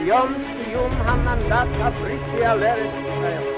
יום סיום המנדט הבריטי על ארץ ישראל.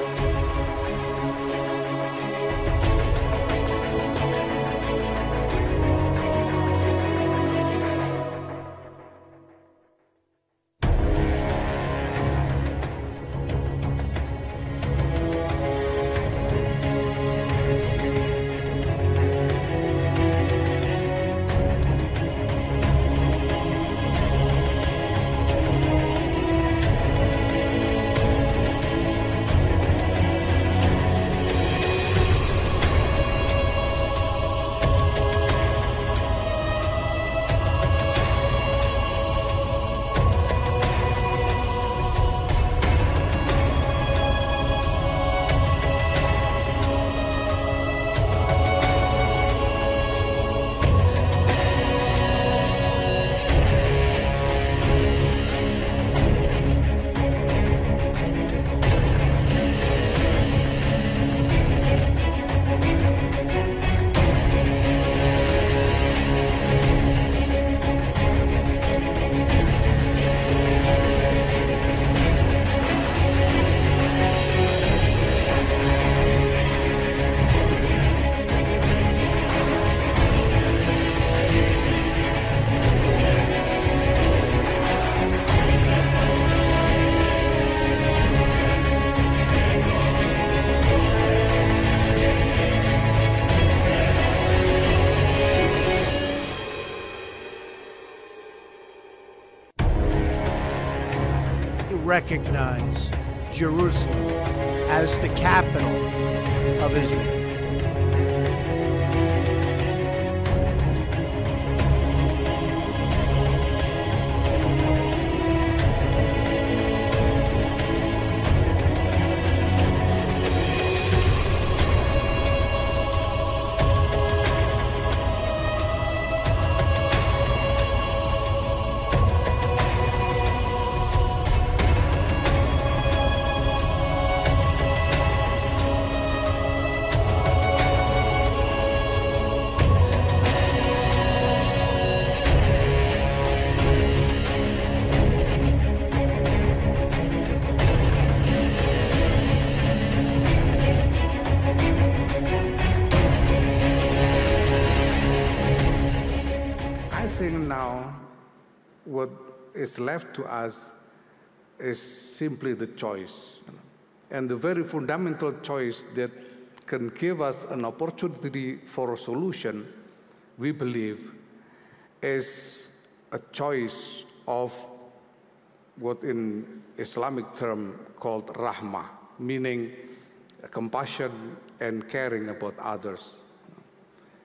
Recognize Jerusalem as the capital of Israel. Think now what is left to us is simply the choice. And the very fundamental choice that can give us an opportunity for a solution, we believe, is a choice of what in Islamic term called rahmah, meaning compassion and caring about others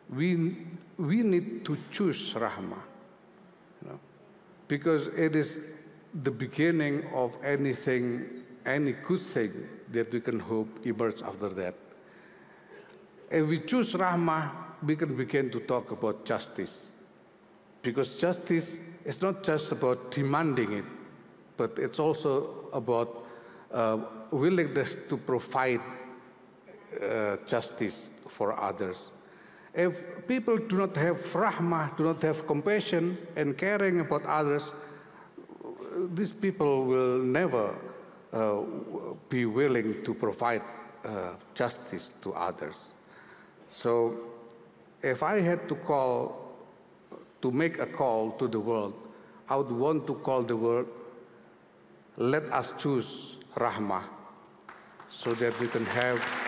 we, we need to choose Rahmah. you know, because it is the beginning of anything, any good thing that we can hope emerge after that. If we choose Rahmah, we can begin to talk about justice. Because justice is not just about demanding it, but it's also about uh, willingness to provide uh, justice for others. If people do not have rahmah, do not have compassion and caring about others, these people will never uh, be willing to provide uh, justice to others. So, if I had to call, to make a call to the world, I would want to call the world, let us choose rahmah so that we can have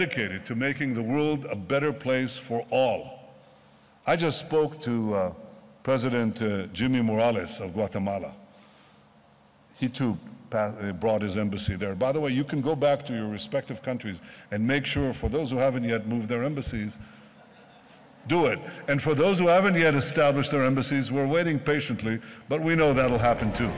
dedicated to making the world a better place for all. I just spoke to uh, President uh, Jimmy Morales of Guatemala. He too uh, brought his embassy there. By the way, you can go back to your respective countries and make sure, for those who haven't yet moved their embassies, do it. And for those who haven't yet established their embassies, we're waiting patiently, but we know that'll happen too.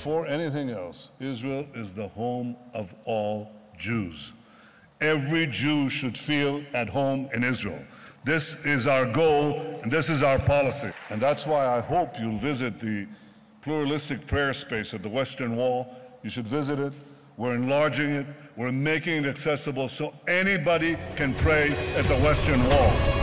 Before anything else, Israel is the home of all Jews. Every Jew should feel at home in Israel. This is our goal and this is our policy. And that's why I hope you'll visit the pluralistic prayer space at the Western Wall. You should visit it. We're enlarging it. We're making it accessible so anybody can pray at the Western Wall.